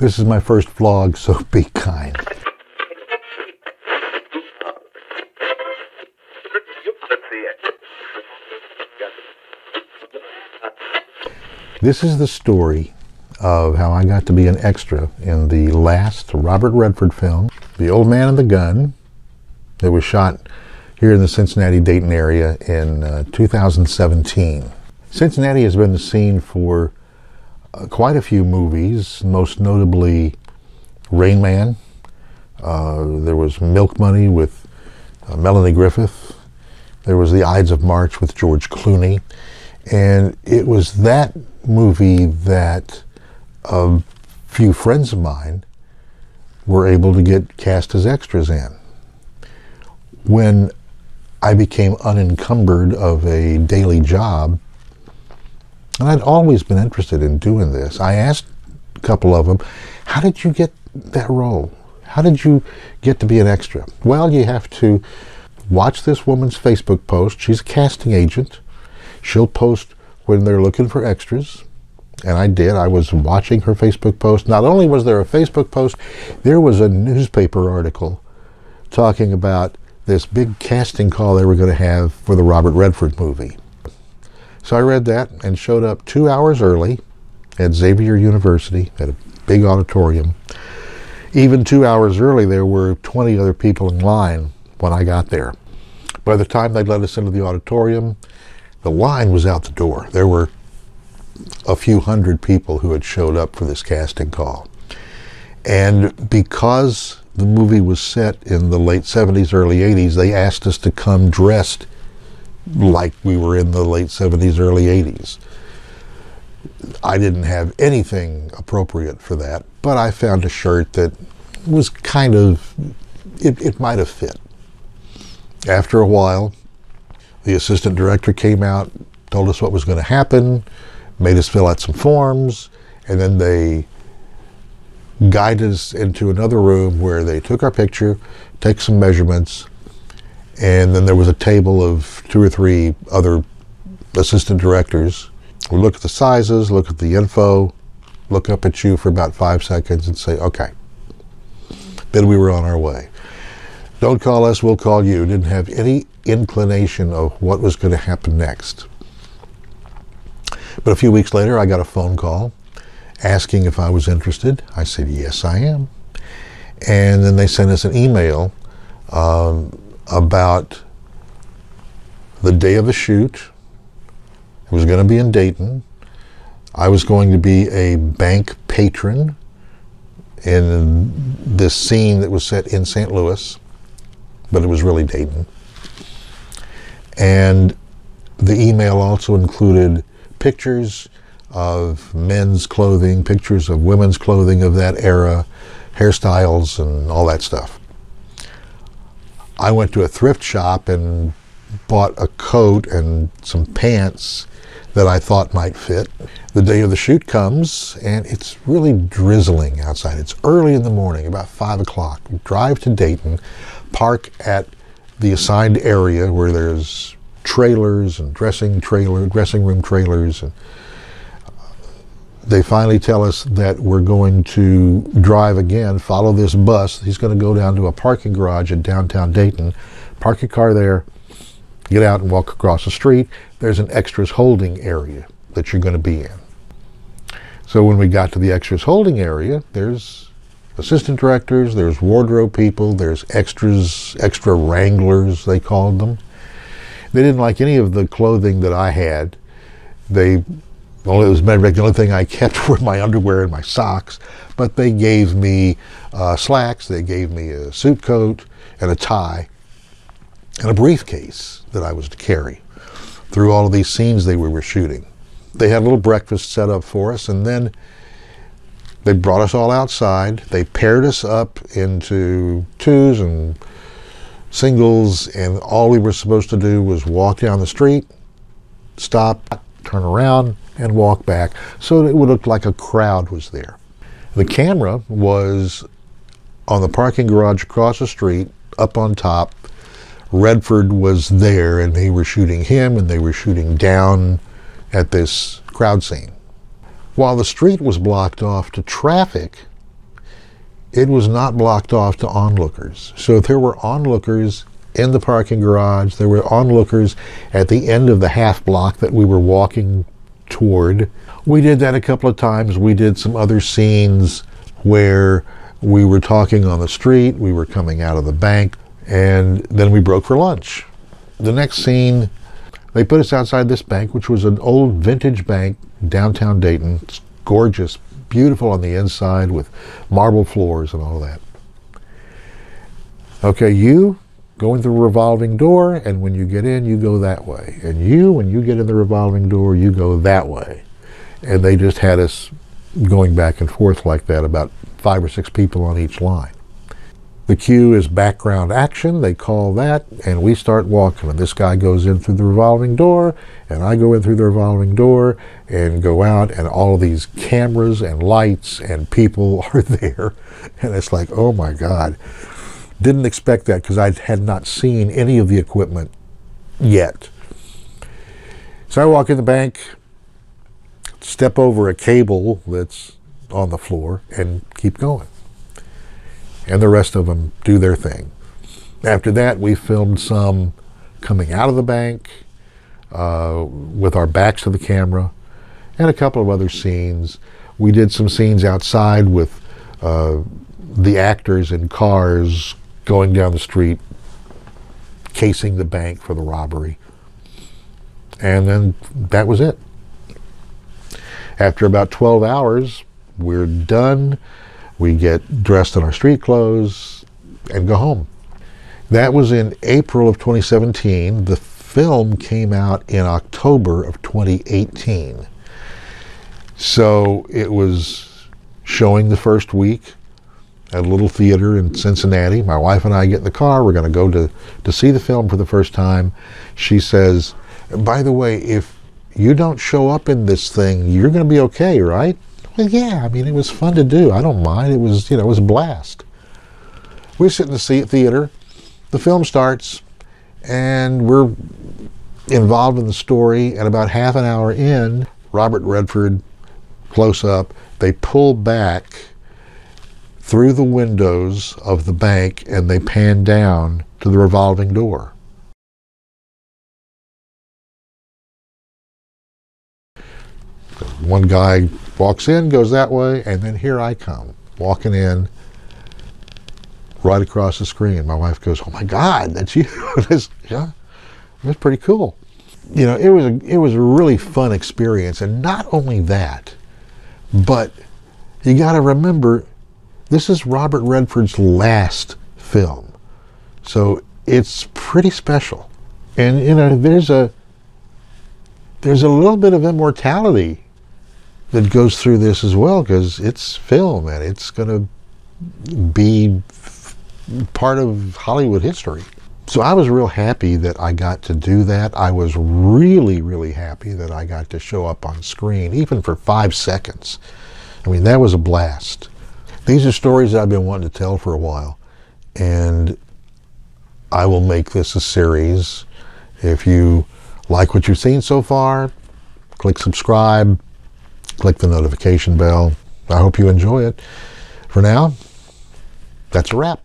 This is my first vlog, so be kind. This is the story of how I got to be an extra in the last Robert Redford film, The Old Man and the Gun, that was shot here in the Cincinnati Dayton area in uh, 2017. Cincinnati has been the scene for quite a few movies, most notably Rain Man. Uh, there was Milk Money with uh, Melanie Griffith. There was The Ides of March with George Clooney. And it was that movie that a few friends of mine were able to get cast as extras in. When I became unencumbered of a daily job, and I'd always been interested in doing this, I asked a couple of them, How did you get that role? How did you get to be an extra? Well, you have to watch this woman's Facebook post. She's a casting agent. She'll post when they're looking for extras. And I did. I was watching her Facebook post. Not only was there a Facebook post, there was a newspaper article talking about this big casting call they were going to have for the Robert Redford movie. So I read that and showed up two hours early at Xavier University at a big auditorium. Even two hours early, there were 20 other people in line when I got there. By the time they let us into the auditorium, the line was out the door. There were a few hundred people who had showed up for this casting call. And because the movie was set in the late 70s, early 80s, they asked us to come dressed like we were in the late 70s, early 80s. I didn't have anything appropriate for that, but I found a shirt that was kind of, it, it might have fit. After a while, the assistant director came out, told us what was going to happen, made us fill out some forms, and then they guided us into another room where they took our picture, take some measurements, and then there was a table of two or three other assistant directors. We look at the sizes, look at the info, look up at you for about five seconds and say, okay. Then we were on our way. Don't call us, we'll call you. Didn't have any inclination of what was going to happen next. But a few weeks later, I got a phone call asking if I was interested. I said, yes, I am. And then they sent us an email um, about the day of the shoot. It was going to be in Dayton. I was going to be a bank patron in this scene that was set in St. Louis, but it was really Dayton. And the email also included pictures of men's clothing, pictures of women's clothing of that era, hairstyles, and all that stuff. I went to a thrift shop and bought a coat and some pants that I thought might fit. The day of the shoot comes and it's really drizzling outside. It's early in the morning, about 5 o'clock. We drive to Dayton, park at the assigned area where there's trailers and dressing trailer, dressing room trailers. And they finally tell us that we're going to drive again, follow this bus. He's going to go down to a parking garage in downtown Dayton, park your car there, get out and walk across the street. There's an extras holding area that you're going to be in. So when we got to the extras holding area, there's assistant directors, there's wardrobe people, there's extras, extra wranglers, they called them. They didn't like any of the clothing that I had. They only it was the only thing I kept were my underwear and my socks. But they gave me uh, slacks, they gave me a suit coat and a tie, and a briefcase that I was to carry through all of these scenes they were shooting. They had a little breakfast set up for us, and then they brought us all outside. They paired us up into twos and singles, and all we were supposed to do was walk down the street, stop, turn around, and walk back so it would look like a crowd was there. The camera was on the parking garage across the street, up on top. Redford was there, and they were shooting him, and they were shooting down at this crowd scene. While the street was blocked off to traffic, it was not blocked off to onlookers. So if there were onlookers in the parking garage. There were onlookers at the end of the half block that we were walking toward. We did that a couple of times. We did some other scenes where we were talking on the street, we were coming out of the bank, and then we broke for lunch. The next scene, they put us outside this bank, which was an old vintage bank downtown Dayton. It's gorgeous, beautiful on the inside with marble floors and all that. Okay, you go in the revolving door, and when you get in, you go that way. And you, when you get in the revolving door, you go that way. And they just had us going back and forth like that, about five or six people on each line. The cue is background action, they call that, and we start walking. And this guy goes in through the revolving door, and I go in through the revolving door and go out, and all of these cameras and lights and people are there. And it's like, oh my God. Didn't expect that because I had not seen any of the equipment yet. So I walk in the bank, step over a cable that's on the floor, and keep going. And the rest of them do their thing. After that, we filmed some coming out of the bank uh, with our backs to the camera and a couple of other scenes. We did some scenes outside with uh, the actors in cars going down the street, casing the bank for the robbery. And then that was it. After about 12 hours, we're done. We get dressed in our street clothes and go home. That was in April of 2017. The film came out in October of 2018. So it was showing the first week at a little theater in Cincinnati. My wife and I get in the car. We're going to go to, to see the film for the first time. She says, By the way, if you don't show up in this thing, you're going to be okay, right? Well, yeah, I mean, it was fun to do. I don't mind. It was, you know, it was a blast. We sit in the theater. The film starts, and we're involved in the story. And about half an hour in, Robert Redford, close up, they pull back through the windows of the bank and they pan down to the revolving door. One guy walks in, goes that way, and then here I come, walking in right across the screen. My wife goes, "Oh my God, that's you!" yeah, it was pretty cool. You know, it was a it was a really fun experience, and not only that, but you got to remember this is Robert Redford's last film. So it's pretty special. And you know, there's a there's a little bit of immortality that goes through this as well because it's film and it's going to be part of Hollywood history. So I was real happy that I got to do that. I was really, really happy that I got to show up on screen, even for five seconds. I mean, that was a blast. These are stories I've been wanting to tell for a while, and I will make this a series. If you like what you've seen so far, click subscribe, click the notification bell. I hope you enjoy it. For now, that's a wrap.